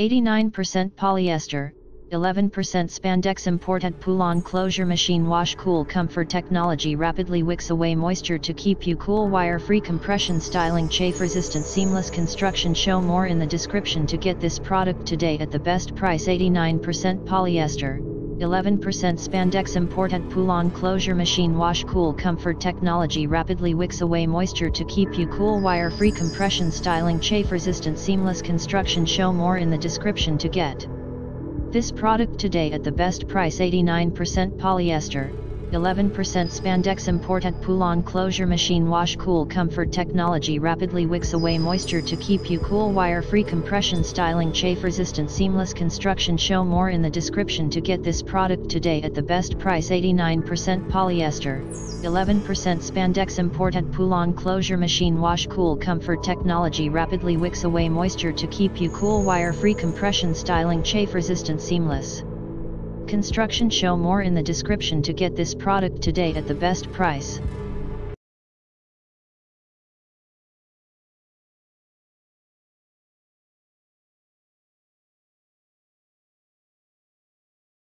89% polyester, 11% spandex imported Pull-On closure machine wash cool comfort technology rapidly wicks away moisture to keep you cool wire free compression styling chafe resistant seamless construction show more in the description to get this product today at the best price 89% polyester 11% spandex imported Pull-On closure machine wash cool comfort technology rapidly wicks away moisture to keep you cool wire free compression styling chafe resistant seamless construction show more in the description to get this product today at the best price 89% polyester, 11% spandex imported Pull-On closure machine wash cool comfort technology rapidly wicks away moisture to keep you cool wire free compression styling chafe resistant seamless construction show more in the description to get this product today at the best price 89% polyester. 11% spandex imported Pull-On closure machine wash cool comfort technology rapidly wicks away moisture to keep you cool wire free compression styling chafe resistant seamless construction show more in the description to get this product today at the best price.